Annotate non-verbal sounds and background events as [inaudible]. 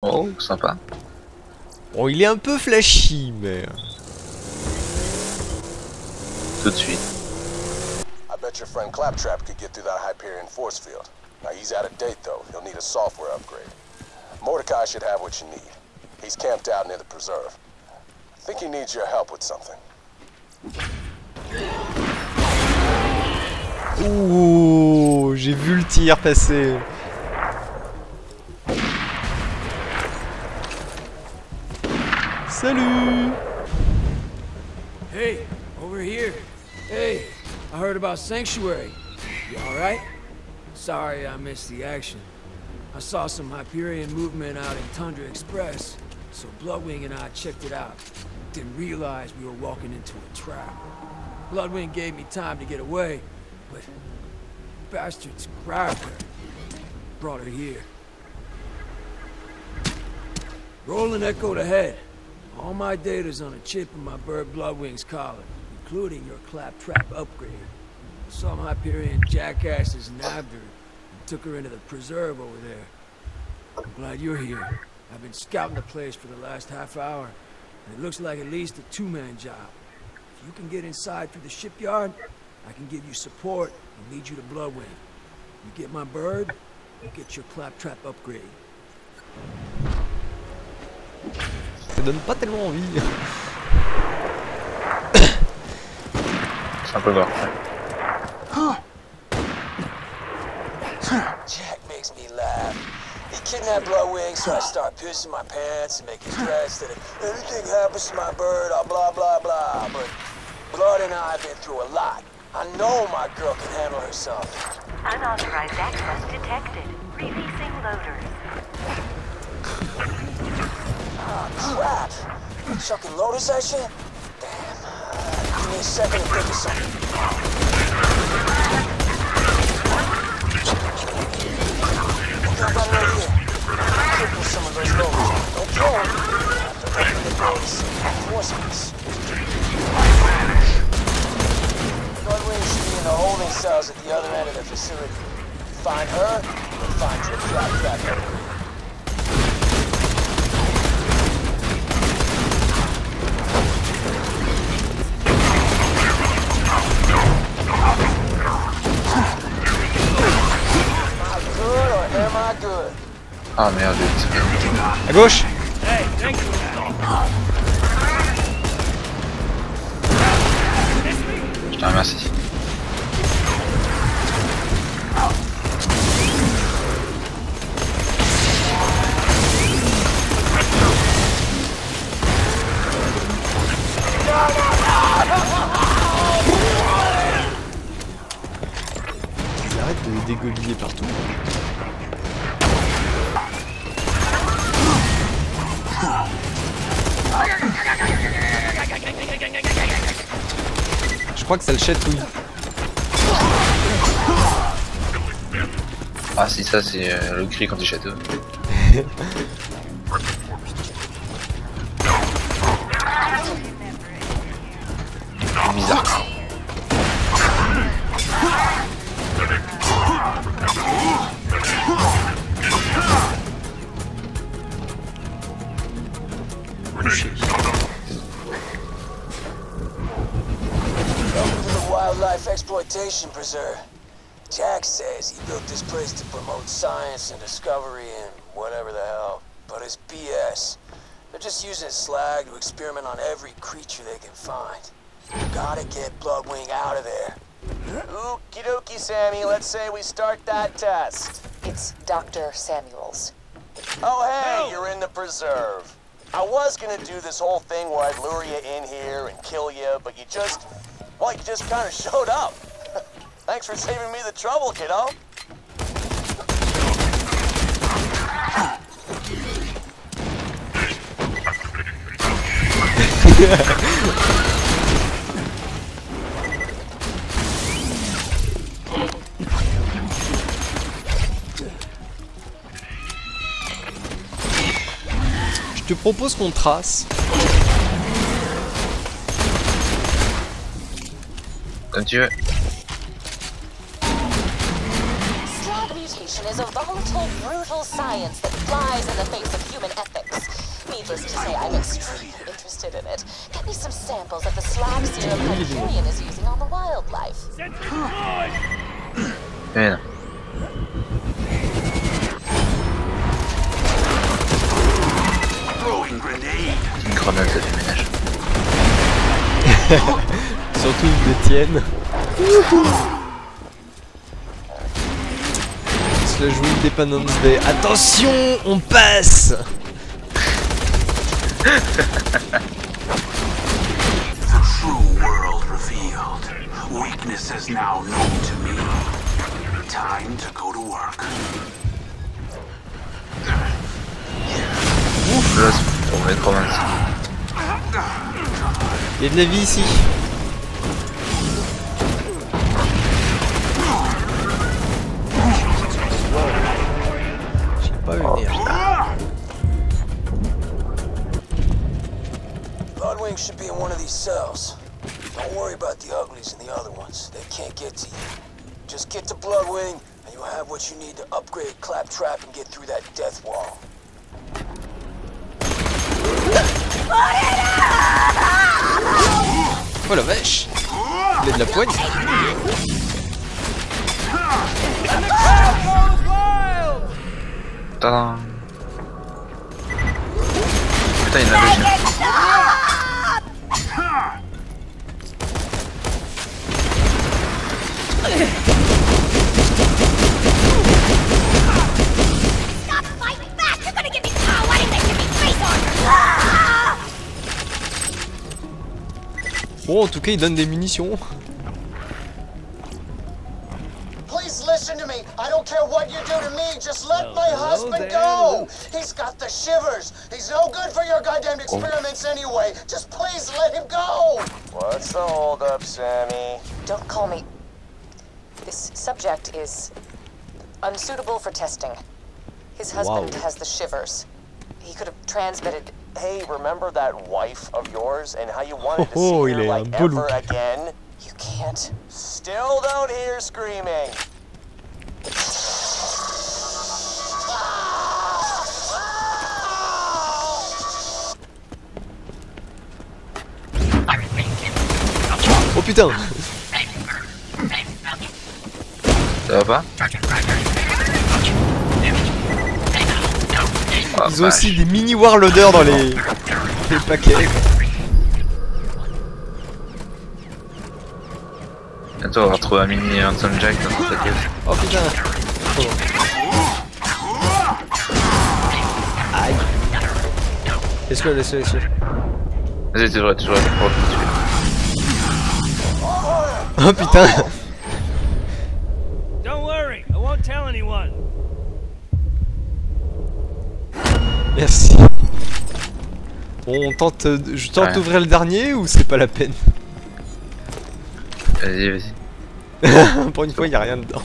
Oh, sympa. Bon, il est un peu flashy, mais... Tout de suite. I bet your friend Claptrap could get through that Hyperion force field. Now he's out of date though. He'll need a software upgrade. Mordecai should have what you need. He's camped out near the preserve. I think he needs your help with something. Ouh, j'ai vu le tir passer. Salut Hey, over here. Hey, I heard about Sanctuary. You alright? Sorry I missed the action. I saw some Hyperion movement out in Tundra Express, so Bloodwing and I checked it out. Didn't realize we were walking into a trap. Bloodwing gave me time to get away, but bastards grabbed her. Brought her here. Rolling echoed ahead. All my data's on a chip in my bird Bloodwing's collar, including your claptrap upgrade. Some Hyperion jackasses nabbed her and took her into the preserve over there. I'm glad you're here. I've been scouting the place for the last half hour, and it looks like at least a two-man job. If you can get inside through the shipyard, I can give you support and lead you to Bloodwing. You get my bird, you get your claptrap upgrade. Ça donne pas tellement envie. C'est un peu mort. Jack makes me laugh. He kidnapped Bloodwing, so I start pissing my pants and making threats that if anything happens to my bird, I'll blah blah blah. But Blood and I have been through a lot. I know my girl can handle herself. Unauthorized access detected. Releasing loaders. Ah, crap. Chucking loaders that shit? Damn. Uh, give me a second to think of something. Okay, I got an idea. Cripple some of those. Don't the in the holding cells at the other end of the facility. Find her, and find your trap trap. Ah merde, vite. À gauche Je te remercie. Ils arrêtent de les partout. Je crois que ça le chatouille. Ah si ça c'est euh, le cri quand il château. [laughs] Wildlife Exploitation Preserve. Jack says he built this place to promote science and discovery and whatever the hell. But it's BS. They're just using slag to experiment on every creature they can find. You Gotta get Bloodwing out of there. Okie dokie, Sammy. Let's say we start that test. It's Dr. Samuels. Oh, hey, oh. you're in the preserve. I was gonna do this whole thing where I'd lure you in here and kill you, but you just, well, you just kind of showed up. Thanks for saving me the trouble, kiddo. Je te propose qu'on trace. Comme tu veux. Slag mutation is a volatile, brutal science that flies in the face of human ethics. Needless to say, I'm extremely interested in it. Get me some samples of the slag serum Hyperion is using on the wildlife. Mais non. Une grenade, ça fait ménage. Surtout une de tienne. [laughs] Slash Win Independence Day. Attention, on passe True world revealed. Weakness is now known to me. Time to go to work. Ouf, là, c'est pour mettre Roman. Il y a de la vie ici. Bloodwing should be in one of these cells. Don't worry about the uglies and the other ones. They can't get to you. Just get to Bloodwing, and you'll have what you need to upgrade Claptrap and get through that death wall. Oh la vache Il a de la poigne Tadam. Putain, il y en a deux. Bon, en tout cas, il donne des munitions. Please listen to me. I don't care what you do to me. Just let my husband go. He's got the shivers. He's no good for your goddamn experiments anyway. Just please let him go. What's the holdup, Sammy? Don't call me. This subject is unsuitable for testing. His husband Wow. has the shivers. He could have transmitted. Hey, remember that wife of yours and how you wanted to [laughs] Oh, see her like un ever look. again? You can't. Still don't hear screaming. Oh putain Ça va pas Ah, Ils ont aussi des mini warloaders dans les, les paquets. Bientôt, on va retrouver un mini Hanson Jack dans notre paquet. Oh putain Oh. Aïe Laisse-le, laisse-le, laisse-le. Vas-y, toujours, toujours, toujours. Oh putain tell anyone. Merci. Bon, on tente, euh, je tente Ouais. d'ouvrir le dernier ou c'est pas la peine? Vas-y, vas-y. [laughs] Pour une fois, il y a rien dedans.